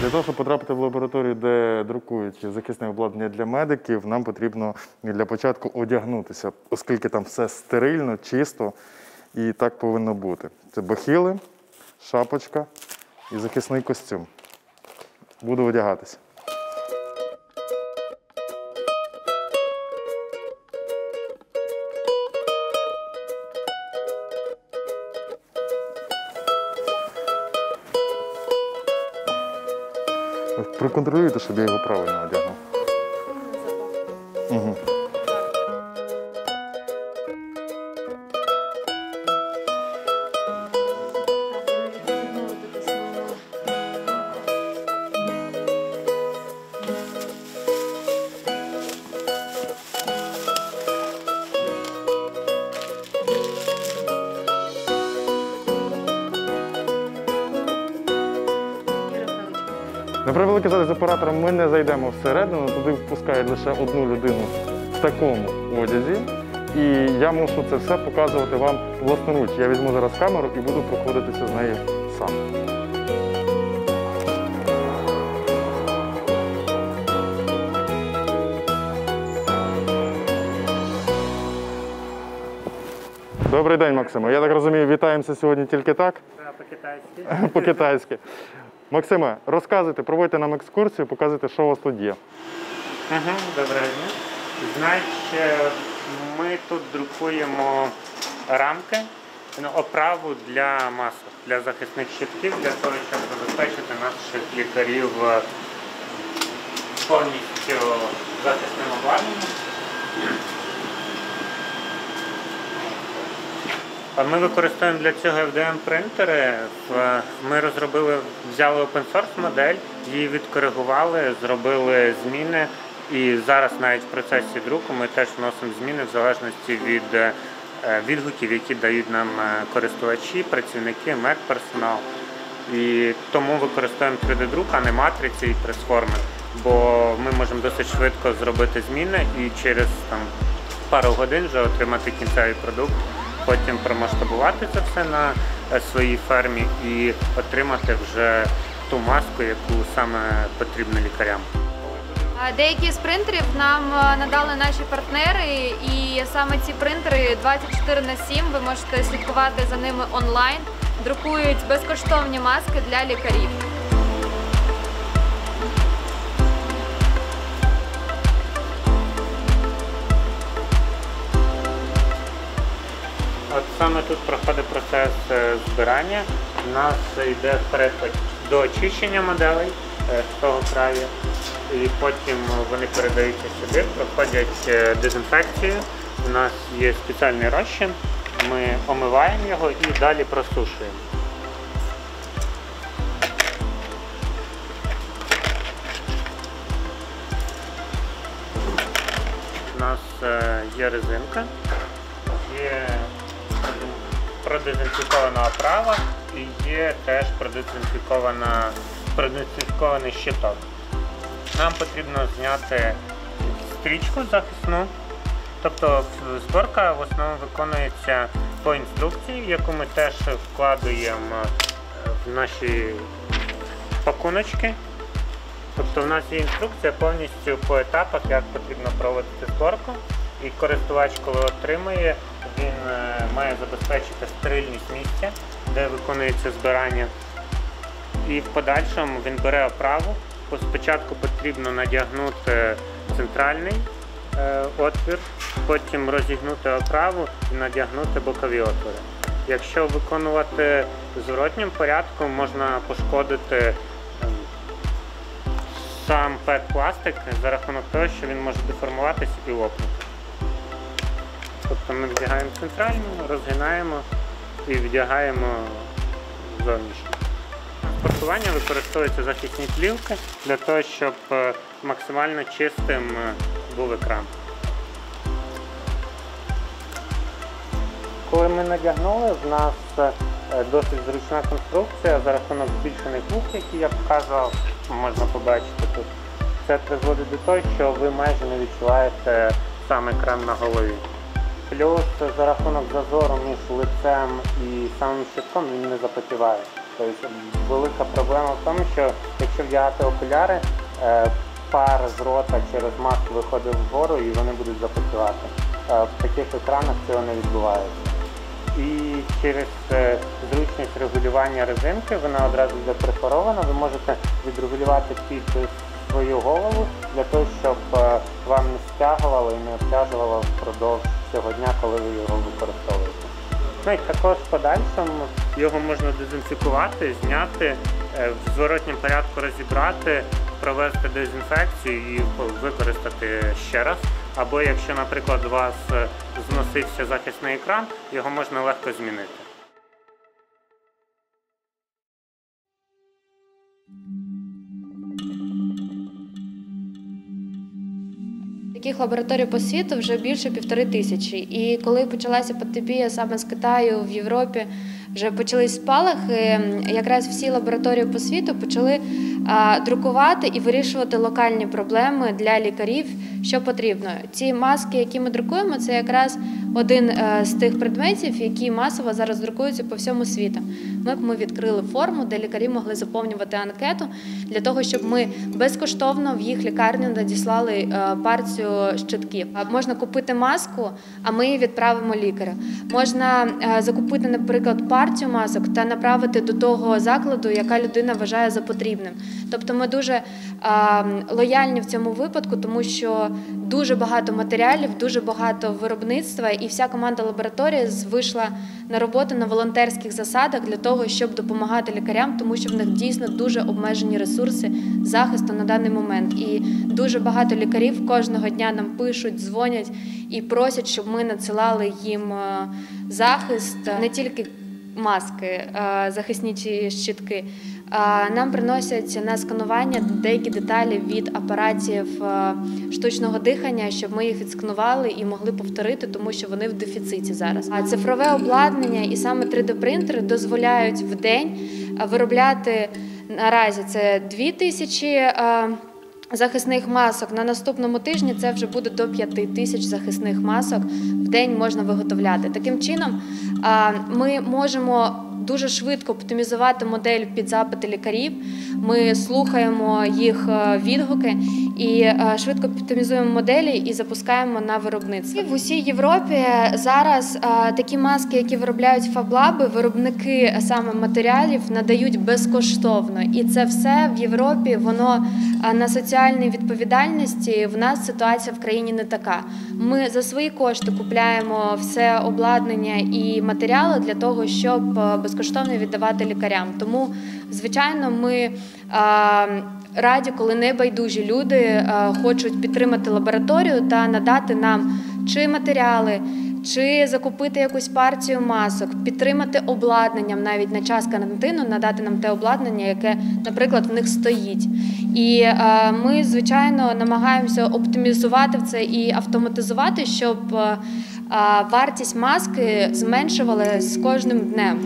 Для того, щоб потрапити в лабораторію, де друкують захисне обладнання для медиків, нам потрібно для початку одягнутися, оскільки там все стерильно, чисто і так повинно бути. Це бахіли, шапочка і захисний костюм. Буду одягатися. Проконтролюйте, щоб я його правильно одягнув. Угу. На превеликий жаль, з оператором ми не зайдемо всередину, туди впускають лише одну людину в такому одязі. І я мушу це все показувати вам власноруч. Я візьму зараз камеру і буду проходитися з нею сам. Добрий день, Максиме. Я так розумію, вітаємося сьогодні тільки так, По-китайськи. по-китайськи. Максиме, розказуйте, проводьте нам екскурсію, показуйте, що у вас тут є. Доброго дня. Значить, ми тут друкуємо рамки, ну, оправу для масок, для захисних щитків, для того, щоб забезпечити наших лікарів е, повністю захисним обладнанням. Ми використовуємо для цього FDM принтери. Ми розробили, взяли open source модель, її відкоригували, зробили зміни. І зараз навіть в процесі друку ми теж вносимо зміни в залежності від е, відгуків, які дають нам е, користувачі, працівники, медперсонал. І тому використовуємо 3D-друк, а не матриці і пресформи. Бо ми можемо досить швидко зробити зміни і через там, пару годин вже отримати кінцевий продукт, потім промасштабувати це все на е, своїй фермі і отримати вже ту маску, яку саме потрібно лікарям. Деякі з принтерів нам е, надали наші партнери, і саме ці принтери 24 на 7, ви можете слідкувати за ними онлайн. Друкують безкоштовні маски для лікарів. Саме тут проходить процес е, збирання. У нас йде вперед до очищення моделей е, з того краю, і потім вони передаються сюди, проходять е, дезінфекцію. У нас є спеціальний розчин, ми омиваємо його і далі просушуємо. У нас є резинка, є продезінфікована оправа і є теж продезінфікований щиток. Нам потрібно зняти стрічку захисну. Тобто зборка в основному виконується по інструкції, яку ми теж вкладуємо е, в наші пакуночки. Тобто в нас є інструкція повністю по етапах, як потрібно проводити зборку. І користувач, коли отримує, він е, має забезпечити стерильність місця, де виконується збирання. І в подальшому він бере оправу. Спочатку потрібно надягнути центральний е, отвір, потім розігнути оправу і надягнути бокові отвори. Якщо виконувати зворотнім порядку, можна пошкодити ем, сам пет-пластик за рахунок того, що він може деформуватися і лопнути. Тобто ми вдягаємо центральну, розгинаємо і вдягаємо зовнішню. Спортування використовуються захисні плівки для того, щоб е, максимально чистим е, був екран. Коли ми надягнули, в нас е, досить зручна конструкція за рахунок збільшених вух, які я показував, можна побачити тут. Це призводить до того, що ви майже не відчуваєте сам екран на голові. Плюс за рахунок зазору між лицем і самим щитком він не запотіває. Тобто велика проблема в тому, що якщо вдягати окуляри, е, пар з рота через маску виходить вгору і вони будуть запотівати. Е, В таких екранах цього не відбувається. І через е, зручність регулювання резинки вона одразу буде перфорована. Ви можете відрегулювати під свою голову для того, щоб е, вам не стягувало і не обтяжувало впродовж цього дня, коли ви його використовуєте. Ну і також в подальшому його можна дезінфікувати, зняти, е, в зворотнім порядку розібрати, провести дезінфекцію і використати ще раз. Або якщо, наприклад, у вас е, зносився захисний екран, його можна легко змінити. Таких лабораторій по світу вже більше півтори тисячі. І коли почалася пандемія саме з Китаю в Європі, вже почались спалахи. Якраз всі лабораторії по світу почали друкувати і вирішувати локальні проблеми для лікарів, що потрібно. Ці маски, які ми друкуємо, це якраз один е, з тих предметів, які масово зараз друкуються по всьому світу. Ми, ми відкрили форму, де лікарі могли заповнювати анкету для того, щоб ми безкоштовно в їх лікарню надіслали е, партію щитків. Можна купити маску, а ми її відправимо лікарю. Можна е, закупити, наприклад, партію масок та направити до того закладу, яка людина вважає за потрібним. Тобто ми дуже е, лояльні в цьому випадку, тому що дуже багато матеріалів, дуже багато виробництва, і вся команда лабораторії вийшла на роботу на волонтерських засадах для того, щоб допомагати лікарям, тому що в них дійсно дуже обмежені ресурси захисту на даний момент. І дуже багато лікарів кожного дня нам пишуть, дзвонять і просять, щоб ми надсилали їм е, захист не тільки маски, захисні. Е, Нам приносять на сканування деякі деталі від апаратів е, штучного дихання, щоб ми їх відсканували і могли повторити, тому що вони в дефіциті зараз. А цифрове обладнання і саме 3D-принтери дозволяють в день е, виробляти наразі це 2 тисячі. е, Захисних масок на наступному тижні це вже буде до 5 тисяч захисних масок в день можна виготовляти. Таким чином, ми можемо дуже швидко оптимізувати модель під запити лікарів. Ми слухаємо їх е, відгуки і е, швидко оптимізуємо моделі і запускаємо на виробництво. В усій Європі зараз е, такі маски, які виробляють фаблаби, виробники саме матеріалів надають безкоштовно. І це все в Європі воно е, на соціальній відповідальності. В нас ситуація в країні не така. Ми за свої кошти купляємо все обладнання і матеріали для того, щоб безкоштовно віддавати лікарям. Тому, звичайно, ми раді, коли небайдужі люди е, хочуть підтримати лабораторію та надати нам чи матеріали. Чи закупити якусь партію масок, підтримати обладнанням навіть на час карантину, надати нам те обладнання, яке, наприклад, в них стоїть. І е, ми, звичайно, намагаємося оптимізувати це і автоматизувати, щоб е, вартість маски зменшувалася з кожним днем.